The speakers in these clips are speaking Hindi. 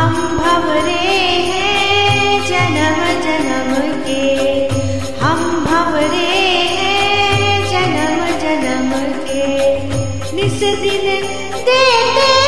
हम भवरे हैं जन्म जन्म के। हम भवरे हैं जन्म जन्म के। निस दिन देते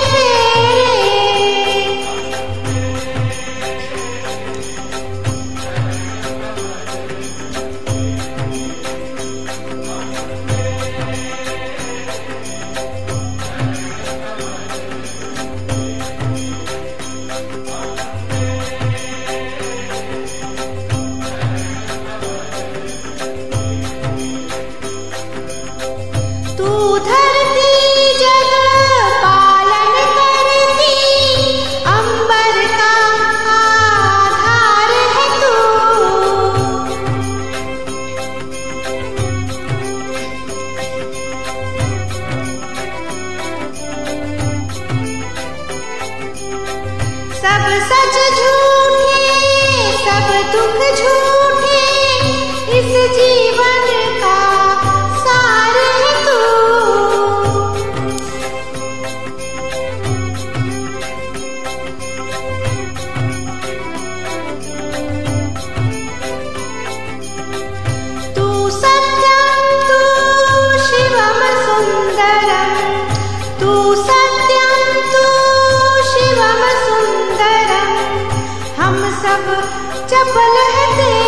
सब सच झूठे सब दुख झूठे। सब चपल है तेरे।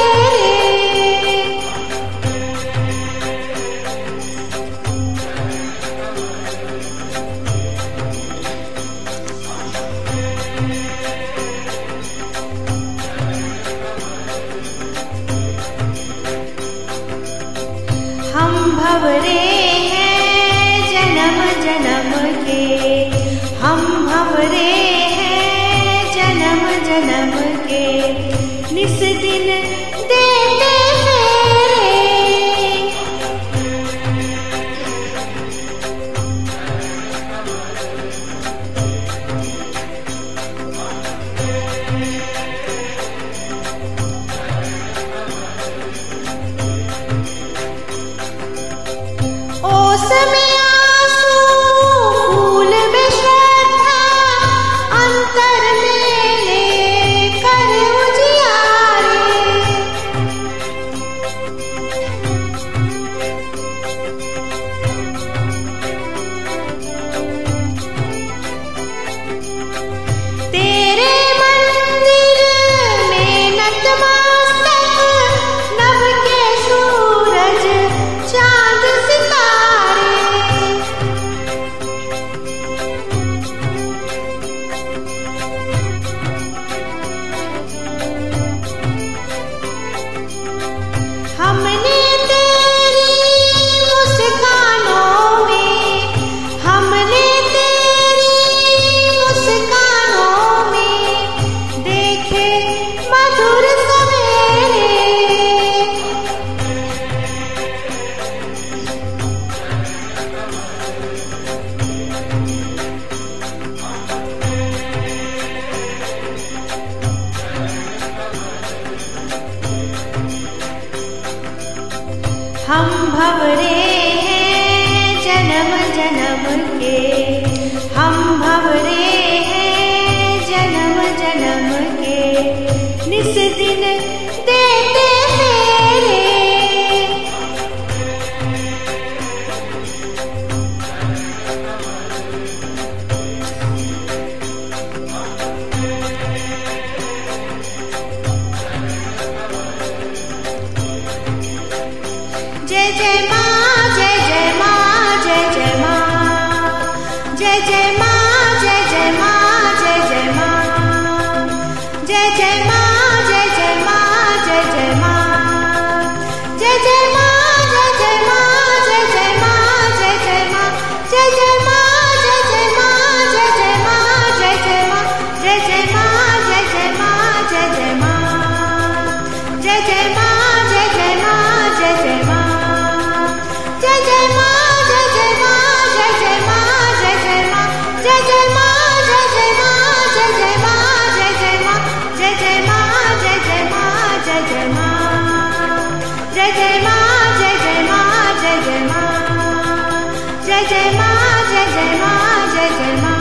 हम भवरे निस दिन हम भवरे हैं जन्म रेः जनमजनमरे जय जय जय मा जय जय मा जय जय मा। जय जय मा जय जय मा जय जय मा।